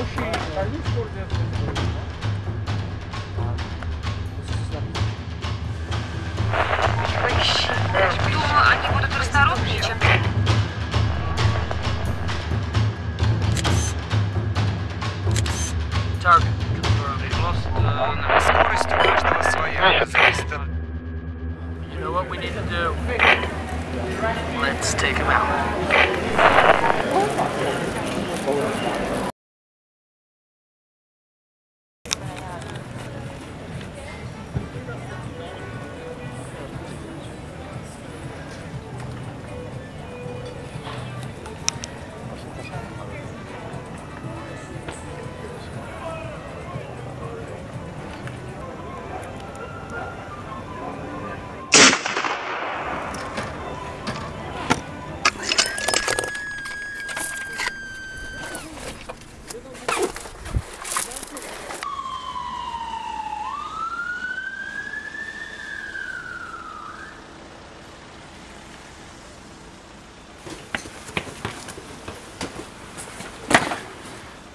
Oxi, tá um por dentro. Thank you.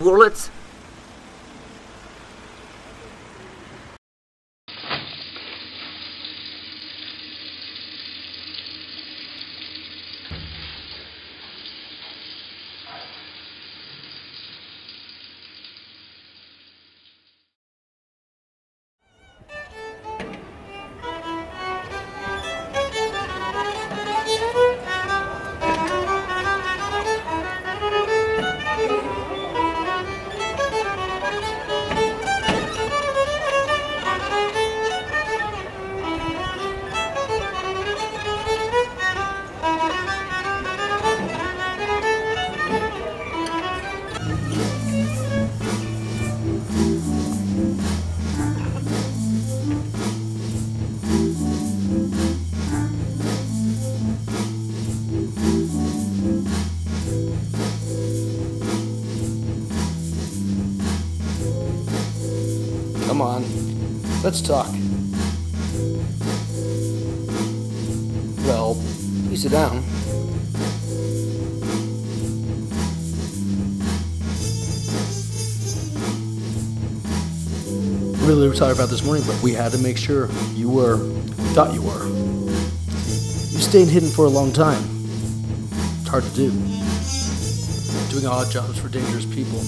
Bullets? Come on, let's talk. Well, you sit down. Really sorry about this morning, but we had to make sure you were, thought you were. You stayed hidden for a long time. It's hard to do. Doing odd jobs for dangerous people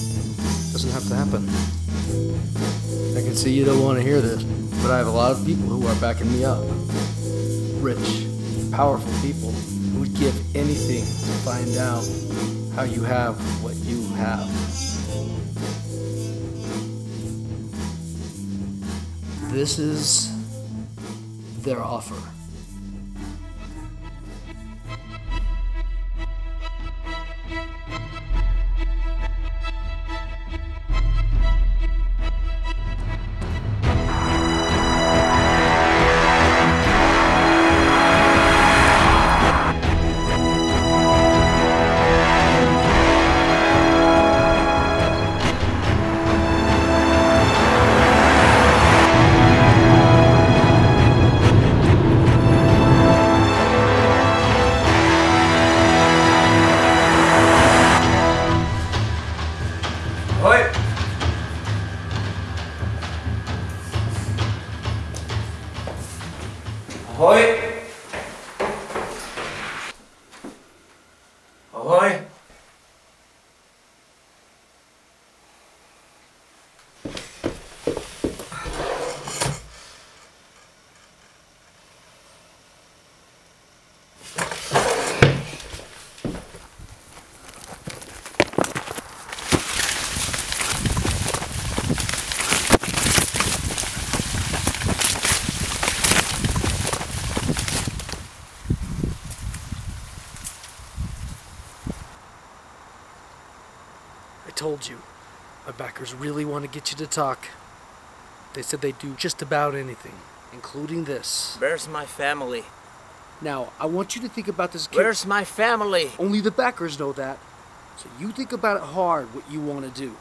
doesn't have to happen. See you don't want to hear this, but I have a lot of people who are backing me up. Rich, powerful people who would give anything to find out how you have what you have. This is their offer. 거. Told you, my backers really want to get you to talk. They said they'd do just about anything, including this. Where's my family? Now, I want you to think about this. kid- Where's my family? Only the backers know that. So you think about it hard what you want to do.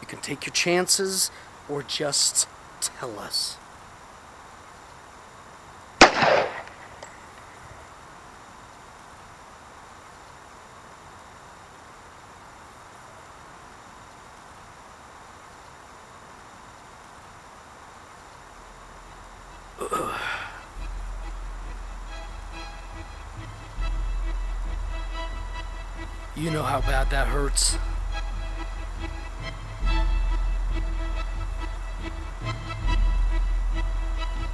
You can take your chances or just tell us. You know how bad that hurts.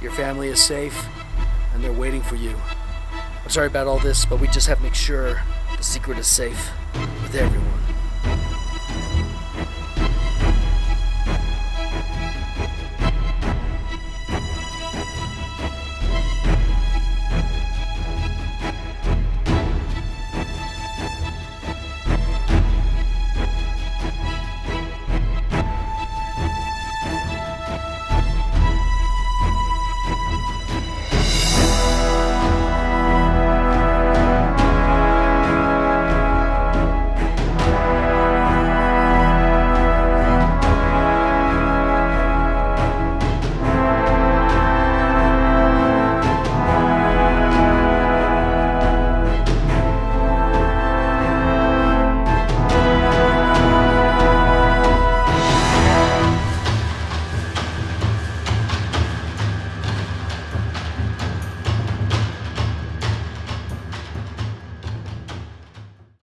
Your family is safe, and they're waiting for you. I'm sorry about all this, but we just have to make sure the secret is safe with everyone.